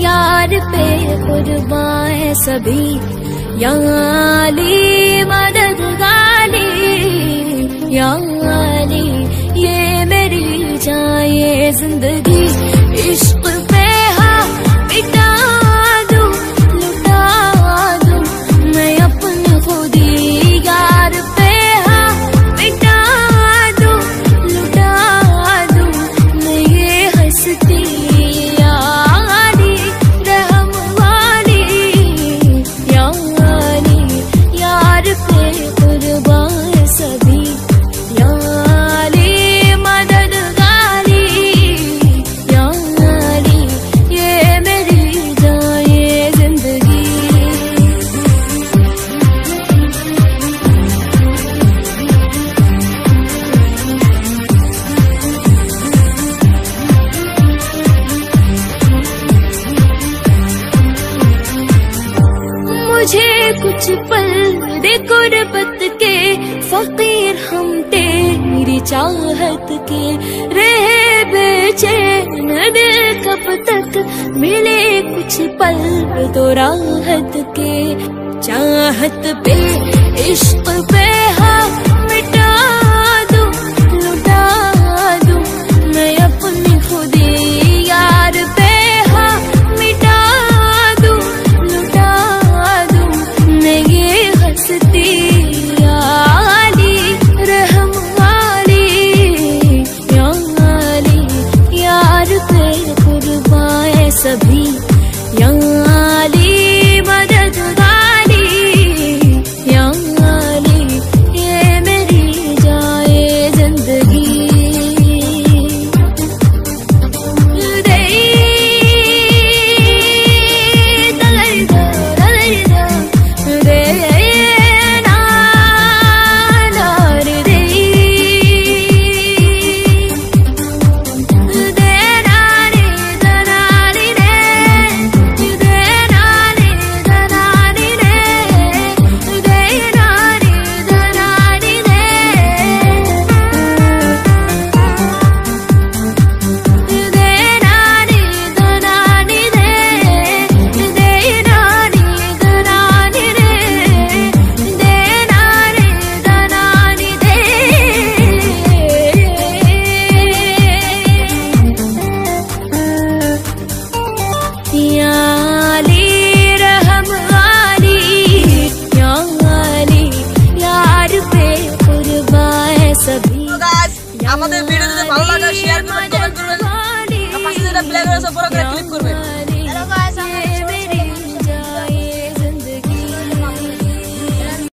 यार पे कुर्बान है सभी याली मदद गाली याली ये मेरी जाए ज़िंदगी। मुझे कुछ पल दे गुरबत के। फकीर हम तेरी चाहत के। रहे बेचैन दिल कब तक मिले कुछ पल तो राहत के। चाहत पे, इश्क पे हाँ कुर्बान सभी। याली তো গাইস আমাদের ভিডিও যদি ভালো লাগে শেয়ার করবেন কমেন্ট করবেন। পাশে যেটা প্লে বড় করে ক্লিক করবেন।